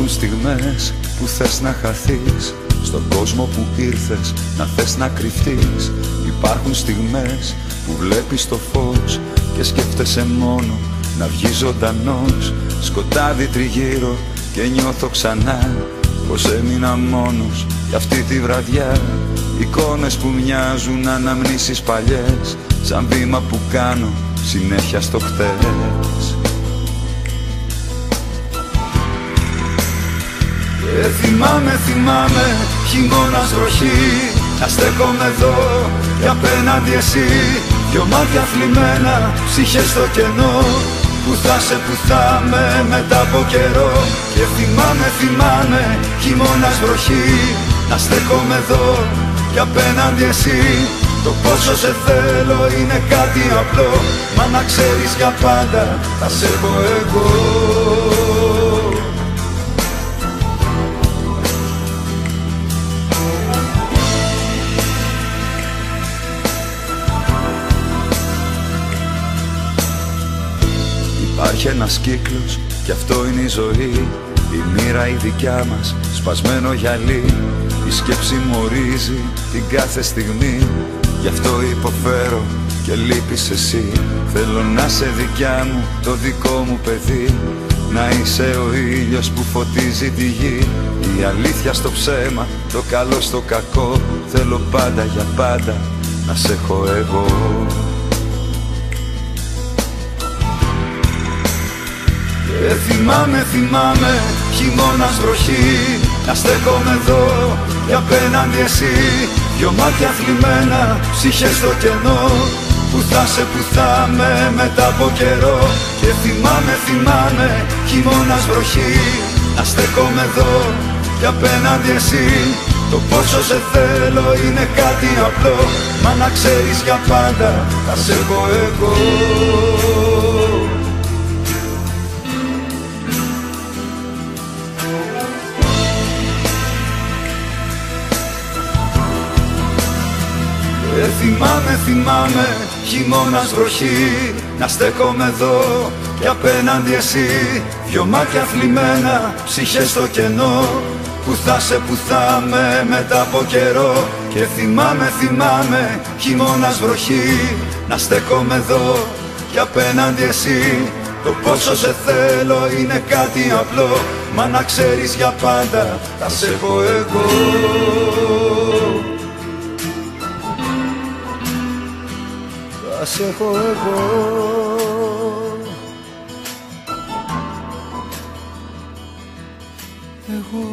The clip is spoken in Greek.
Υπάρχουν στιγμές που θες να χαθείς. Στον κόσμο που ήρθες να θες να κρυφτείς. Υπάρχουν στιγμές που βλέπεις το φως Και σκέφτεσαι μόνο να βγεις ζωντανός. Σκοτάδι τριγύρω και νιώθω ξανά Πως έμεινα μόνος για αυτή τη βραδιά. Εικόνες που μοιάζουν αναμνήσεις παλιές Σαν βήμα που κάνω συνέχεια στο χτες Και θυμάμαι, θυμάμαι, χειμώνας βροχή. Να στέκομαι εδώ και απέναντι εσύ. Δυο μάτια θλιμμένα, ψυχές στο κενό. Που θα σε που θα με μετά από καιρό. Και θυμάμαι, θυμάμαι, χειμώνας βροχή. Να στέκομαι εδώ και απέναντι εσύ. Το πόσο σε θέλω είναι κάτι απλό. Μα να ξέρεις για πάντα θα σε έχω εγώ Υπάρχει ένας κύκλος και αυτό είναι η ζωή. Η μοίρα η δικιά μας σπασμένο γυαλί. Η σκέψη μου ορίζει την κάθε στιγμή. Γι' αυτό υποφέρω και λείπεις εσύ. Θέλω να σε δικιά μου το δικό μου παιδί. Να είσαι ο ήλιος που φωτίζει τη γη. Η αλήθεια στο ψέμα, το καλό στο κακό. Θέλω πάντα για πάντα να σε έχω εγώ θυμάμαι, θυμάμαι, χειμώνας βροχή. Να στέκομαι εδώ και απέναντι εσύ. Δυο μάτια θλιμμένα, ψυχές στο κενό. Που θα σε που θα με μετά από καιρό. Και θυμάμαι, θυμάμαι, χειμώνας βροχή. Να στέκομαι εδώ και απέναντι εσύ. Το πόσο σε θέλω είναι κάτι απλό. Μα να ξέρεις για πάντα θα σε έχω εγώ θυμάμαι, θυμάμαι, χειμώνας βροχή. Να στέκομαι εδώ και απέναντι εσύ. Δυο μάτια θλιμμένα, ψυχές στο κενό. Που θα σε που θα με μετά από καιρό. Και θυμάμαι, θυμάμαι, χειμώνας βροχή. Να στέκομαι εδώ και απέναντι εσύ. Το πόσο σε θέλω είναι κάτι απλό. Μα να ξέρεις για πάντα θα σε έχω εγώ Θα σε έχω εγώ. Εγώ